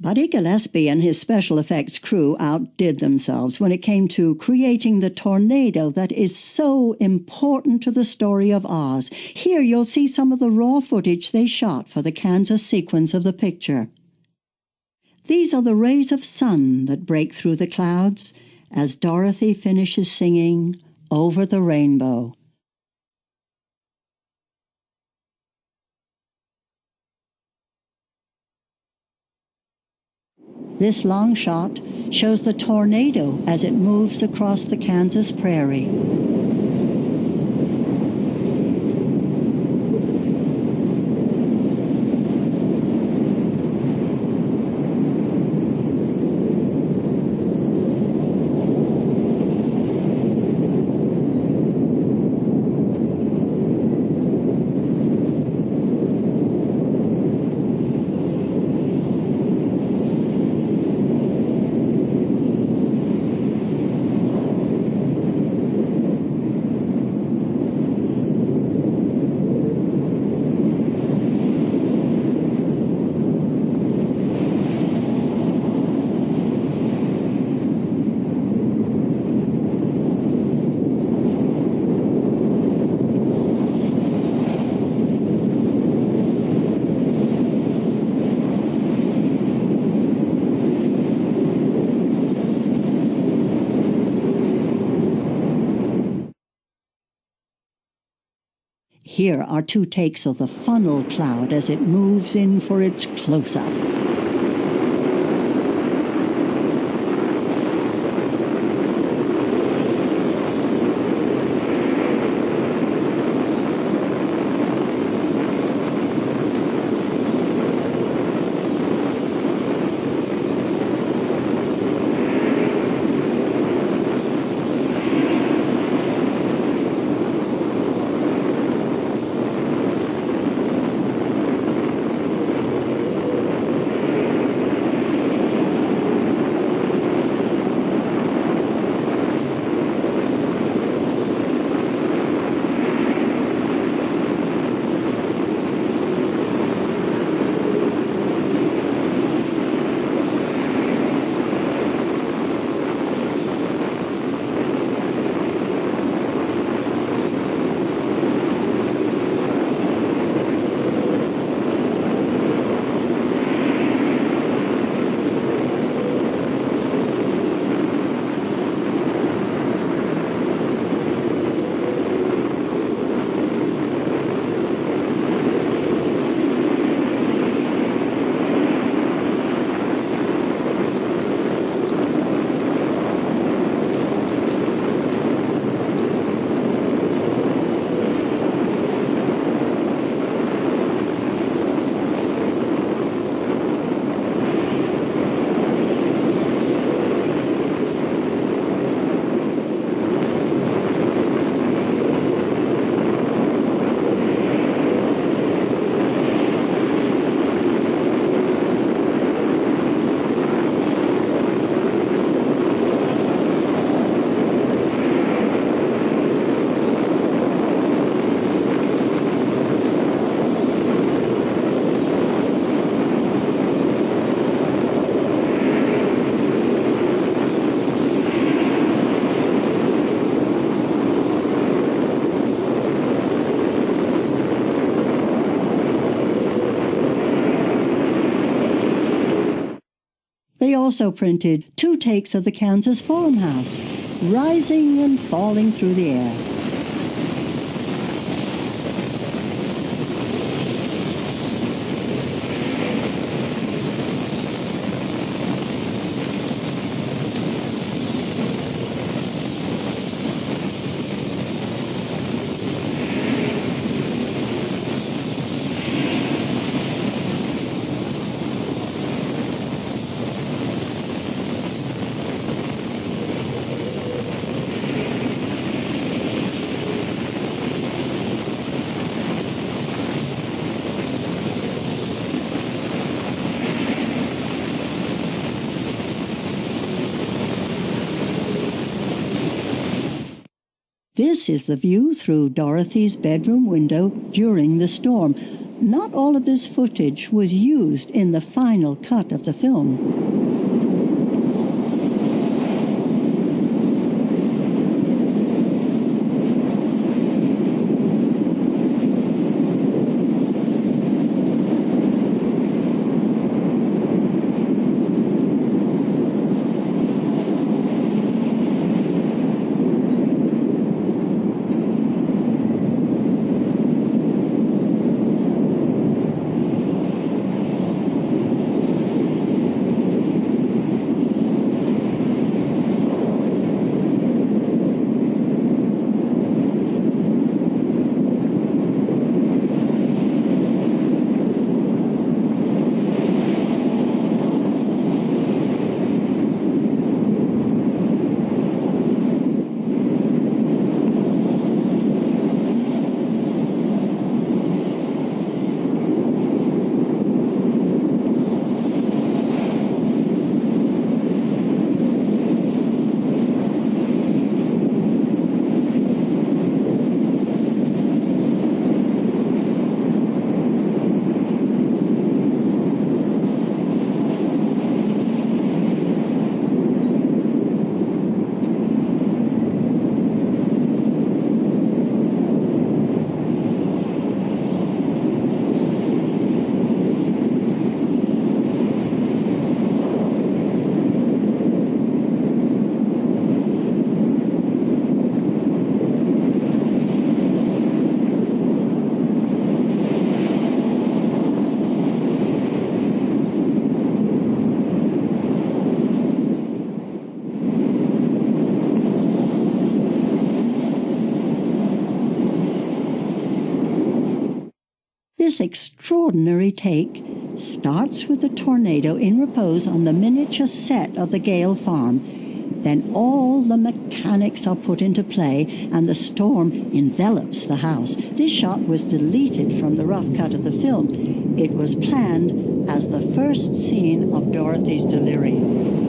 Buddy Gillespie and his special effects crew outdid themselves when it came to creating the tornado that is so important to the story of Oz. Here you'll see some of the raw footage they shot for the Kansas sequence of the picture. These are the rays of sun that break through the clouds as Dorothy finishes singing Over the Rainbow. This long shot shows the tornado as it moves across the Kansas prairie. Here are two takes of the funnel cloud as it moves in for its close-up. Also printed two takes of the Kansas farmhouse, rising and falling through the air. This is the view through Dorothy's bedroom window during the storm. not all of this footage was used in the final cut of the film. This extraordinary take starts with the tornado in repose on the miniature set of the Gale farm. Then all the mechanics are put into play and the storm envelops the house. This shot was deleted from the rough cut of the film. It was planned as the first scene of Dorothy's delirium.